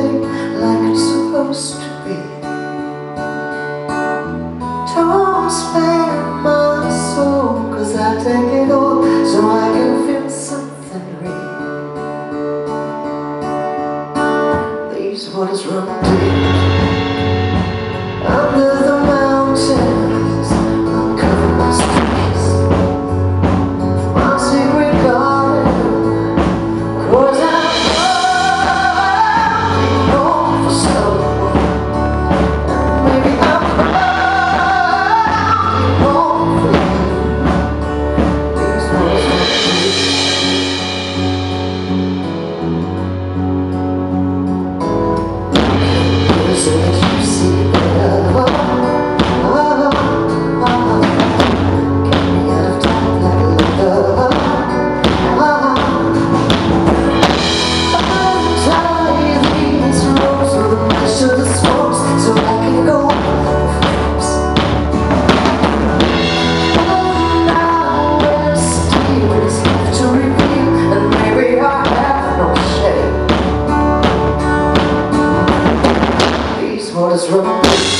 stay like it's supposed to be. Don't spare my soul Cause I take it all so I can feel something real. These waters run deep. Waters run